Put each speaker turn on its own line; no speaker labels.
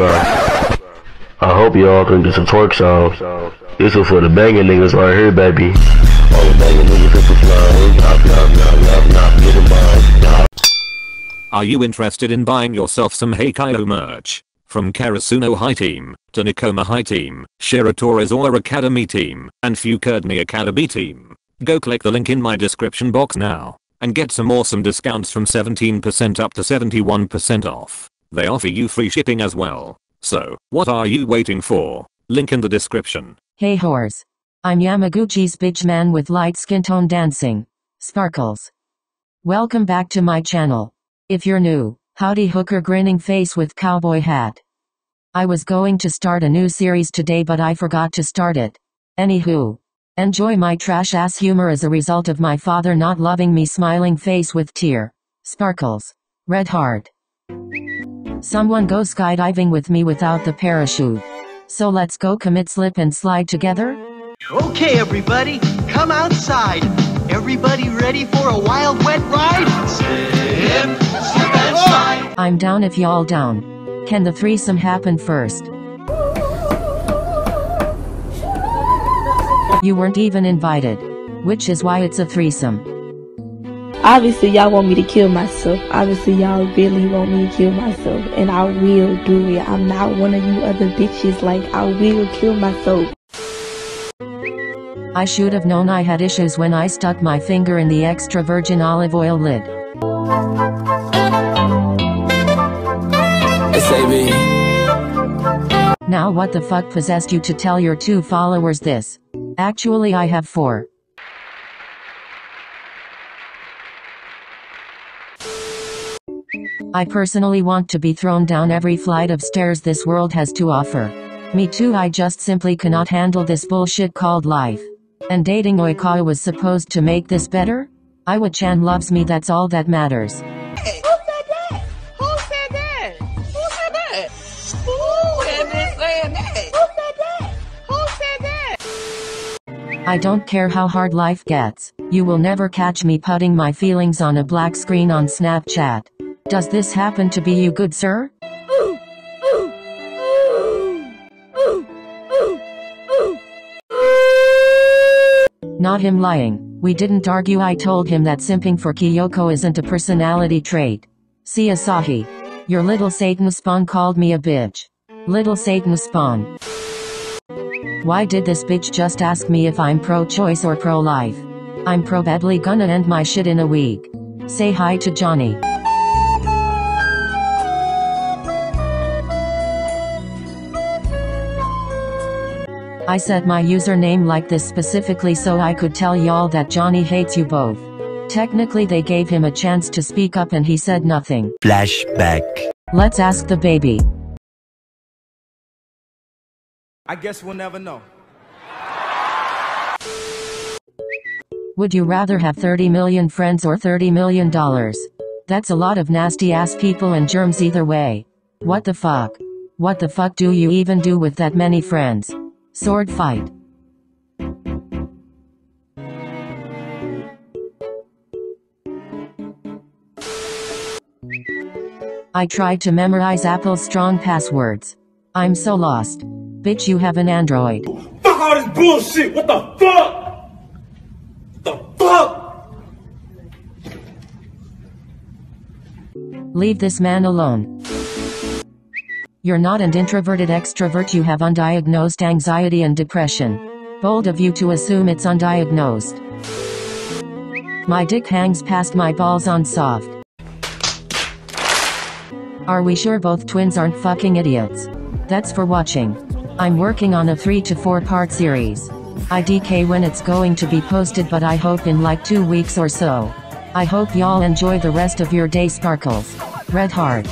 I hope y'all can get some twerk songs. This is for the banging niggas right here, baby. All the banging niggas hit the. Yup.
Are you interested in buying yourself some Haikyuu merch? From Karasuno High Team, to Nekoma High Team, Shiratorizawa Academy Team, and Fukurodani Academy Team. Go click the link in my description box now, and get some awesome discounts from 17% up to 71% off. They offer you free shipping as well. So, what are you waiting for? Link in the description.
Hey whores. I'm Yamaguchi's bitch man with light skin tone dancing. Sparkles. Welcome back to my channel. If you're new, howdy hooker grinning face with cowboy hat. I was going to start a new series today but I forgot to start it. Anywho. Enjoy my trash ass humor as a result of my father not loving me smiling face with tear. Sparkles. Red heart. Someone go skydiving with me without the parachute. So let's go commit slip and slide together?
Okay, everybody, come outside. Everybody ready for a wild, wet ride? Slip, slip and slide.
I'm down if y'all down. Can the threesome happen first? You weren't even invited. Which is why it's a threesome.
Obviously, y'all want me to kill myself. Obviously, y'all really want me to kill myself. And I will do it. I'm not one of you other bitches. Like, I will kill myself.
I should have known I had issues when I stuck my finger in the extra virgin olive oil lid.
SAB.
Now what the fuck possessed you to tell your two followers this? Actually I have four. I personally want to be thrown down every flight of stairs this world has to offer. Me too I just simply cannot handle this bullshit called life. And dating Oikawa was supposed to make this better? Iwa-chan loves me that's all that matters.
Who said that? Who said that? Who said that? Who is it saying that? Who said that? Who said that?
I don't care how hard life gets. You will never catch me putting my feelings on a black screen on Snapchat. Does this happen to be you good sir? Not him lying. We didn't argue I told him that simping for Kyoko isn't a personality trait. See Asahi. Your little Satan spawn called me a bitch. Little Satan spawn. Why did this bitch just ask me if I'm pro-choice or pro-life? I'm probably gonna end my shit in a week. Say hi to Johnny. I set my username like this specifically so I could tell y'all that Johnny hates you both. Technically they gave him a chance to speak up and he said nothing.
Flashback.
Let's ask the baby.
I guess we'll never know.
Would you rather have 30 million friends or 30 million dollars? That's a lot of nasty ass people and germs either way. What the fuck? What the fuck do you even do with that many friends? Sword fight. I tried to memorize Apple's strong passwords. I'm so lost. Bitch, you have an Android.
Fuck all this bullshit! What the fuck? What the fuck?
Leave this man alone. You're not an introverted extrovert, you have undiagnosed anxiety and depression. Bold of you to assume it's undiagnosed. My dick hangs past my balls on soft. Are we sure both twins aren't fucking idiots? That's for watching. I'm working on a 3 to 4 part series. IDK when it's going to be posted but I hope in like 2 weeks or so. I hope y'all enjoy the rest of your day sparkles. Red Heart.